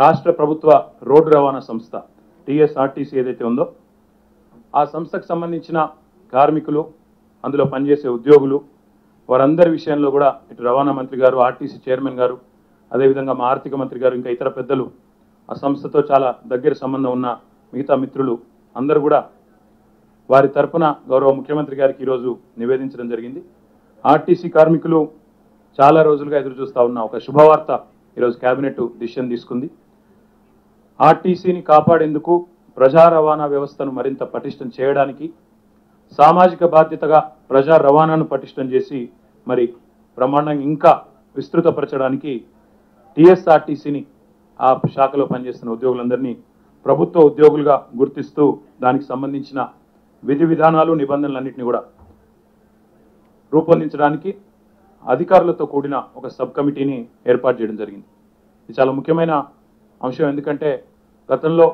రాష్ట్ర ప్రభుత్వ రోడ్డు రవాణా సంస్థ టీఎస్ఆర్టీసీ ఏదైతే ఉందో ఆ సంస్థకు సంబంధించిన కార్మికులు అందులో పనిచేసే ఉద్యోగులు వారందరి విషయంలో కూడా ఇటు రవాణా మంత్రి గారు ఆర్టీసీ చైర్మన్ గారు అదేవిధంగా మా ఆర్థిక మంత్రి గారు ఇంకా ఇతర పెద్దలు ఆ సంస్థతో చాలా దగ్గర సంబంధం ఉన్న మిగతా మిత్రులు అందరూ కూడా వారి తరపున గౌరవ ముఖ్యమంత్రి గారికి ఈరోజు నివేదించడం జరిగింది. ఆర్టీసీ కార్మికులు చాలా రోజులుగా ఎదురు చూస్తూ ఉన్న ఒక శుభవార్త ఈరోజు కేబినెట్ డిసిషన్ తీసుకుంది. ఆర్టీసీని కాపాడేందుకు ప్రజా రవాణా వ్యవస్థను మరింత పటిష్టం చేయడానికి సామాజిక బాధ్యతగా ప్రజా రవాణాను పటిష్టం చేసి మరి బ్రహ్మాండంగా ఇంకా విస్తృతపరచడానికి టీఎస్ఆర్టీసీని ఆ శాఖలో పనిచేస్తున్న ఉద్యోగులందరినీ ప్రభుత్వ ఉద్యోగులుగా గుర్తిస్తూ దానికి సంబంధించిన విధి విధానాలు నిబంధనలన్నింటినీ కూడా రూపొందించడానికి అధికారులతో కూడిన ఒక సబ్ కమిటీని ఏర్పాటు చేయడం జరిగింది. ఇది చాలా ముఖ్యమైన అంశం. ఎందుకంటే గతంలో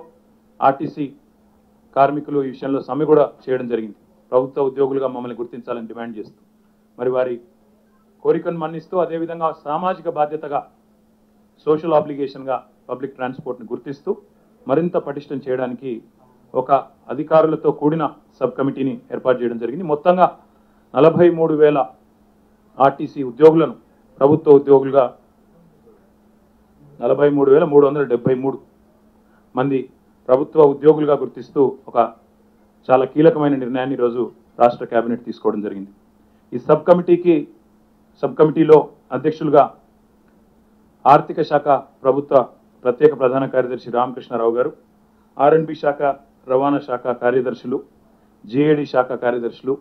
ఆర్టీసీ కార్మికులు ఈ విషయంలో సమ్మె కూడా చేయడం జరిగింది. ప్రభుత్వ ఉద్యోగులుగా మమ్మల్ని గుర్తించాలని డిమాండ్ చేస్తూ మరి వారి కోరికను మన్నిస్తూ అదేవిధంగా సామాజిక బాధ్యతగా సోషల్ ఆబ్లిగేషన్గా పబ్లిక్ ట్రాన్స్పోర్ట్ని గుర్తిస్తూ మరింత పటిష్టం చేయడానికి ఒక అధికారులతో కూడిన సబ్ కమిటీని ఏర్పాటు చేయడం జరిగింది. మొత్తంగా నలభై మూడు వేల ఆర్టీసీ ఉద్యోగులను ప్రభుత్వ ఉద్యోగులుగా నలభై మూడు వేల మూడు వందల డెబ్బై మూడు మంది ప్రభుత్వ ఉద్యోగులుగా గుర్తిస్తూ ఒక చాలా కీలకమైన నిర్ణయాన్ని ఈరోజు రాష్ట్ర కేబినెట్ తీసుకోవడం జరిగింది. ఈ సబ్ కమిటీకి సబ్ కమిటీలో అధ్యక్షులుగా ఆర్థిక శాఖ ప్రభుత్వ ప్రత్యేక ప్రధాన కార్యదర్శి రామకృష్ణారావు గారు ఆర్ఎండ్బి శాఖ రవాణా శాఖ కార్యదర్శులు జిఏడి శాఖ కార్యదర్శులు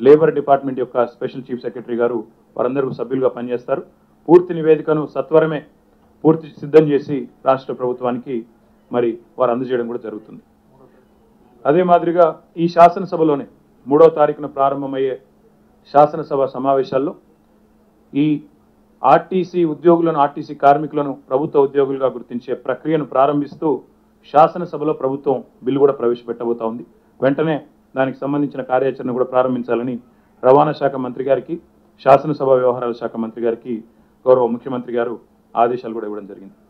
లేబర్ డిపార్ట్మెంట్ యొక్క స్పెషల్ చీఫ్ సెక్రటరీ గారు వారందరూ సభ్యులుగా పనిచేస్తారు. పూర్తి నివేదికను సత్వరమే పూర్తి సిద్ధం చేసి రాష్ట్ర ప్రభుత్వానికి మరి వారు అందజేయడం కూడా జరుగుతుంది. అదే మాదిరిగా ఈ శాసనసభలోనే మూడో తారీఖున ప్రారంభమయ్యే శాసనసభ సమావేశాల్లో ఈ ఆర్టీసీ ఉద్యోగులను ఆర్టీసీ కార్మికులను ప్రభుత్వ ఉద్యోగులుగా గుర్తించే ప్రక్రియను ప్రారంభిస్తూ శాసనసభలో ప్రభుత్వం బిల్లు కూడా ప్రవేశపెట్టబోతా ఉంది. వెంటనే దానికి సంబంధించిన కార్యాచరణ కూడా ప్రారంభించాలని రవాణా శాఖ మంత్రి గారికి శాసనసభ వ్యవహారాల శాఖ మంత్రి గారికి గౌరవ ముఖ్యమంత్రి గారు ఆదేశాలు కూడా ఇవ్వడం జరిగింది.